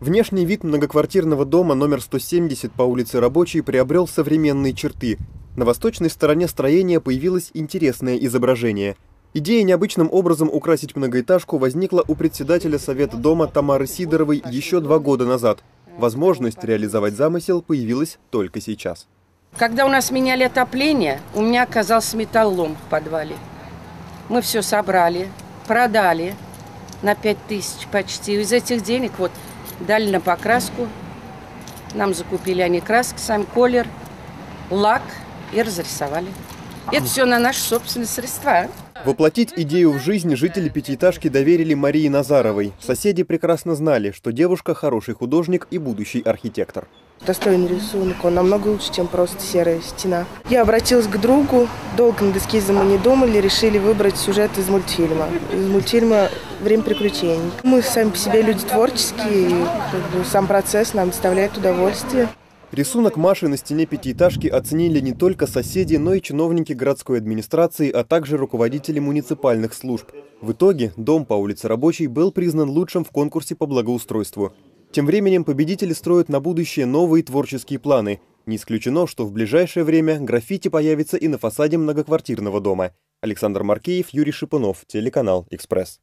Внешний вид многоквартирного дома номер 170 по улице Рабочей приобрел современные черты. На восточной стороне строения появилось интересное изображение. Идея необычным образом украсить многоэтажку возникла у председателя Совета дома Тамары Сидоровой еще два года назад. Возможность реализовать замысел появилась только сейчас. Когда у нас меняли отопление, у меня оказался металлолом в подвале. Мы все собрали, продали на 5 тысяч почти. Из этих денег вот дали на покраску. Нам закупили они краски, сам колер, лак и разрисовали. Это все на наши собственные средства. Воплотить идею в жизнь жители пятиэтажки доверили Марии Назаровой. Соседи прекрасно знали, что девушка хороший художник и будущий архитектор. Достойный рисунок, он намного лучше, чем просто серая стена. Я обратилась к другу, долго над эскизом мы не думали, решили выбрать сюжет из мультфильма. Из мультфильма «Время приключений». Мы сами по себе люди творческие, и как бы, сам процесс нам доставляет удовольствие. Рисунок Маши на стене пятиэтажки оценили не только соседи, но и чиновники городской администрации, а также руководители муниципальных служб. В итоге дом по улице Рабочей был признан лучшим в конкурсе по благоустройству. Тем временем победители строят на будущее новые творческие планы. Не исключено, что в ближайшее время граффити появится и на фасаде многоквартирного дома. Александр Маркеев, Юрий Шипунов, телеканал «Экспресс».